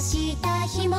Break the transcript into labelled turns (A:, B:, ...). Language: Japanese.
A: した日も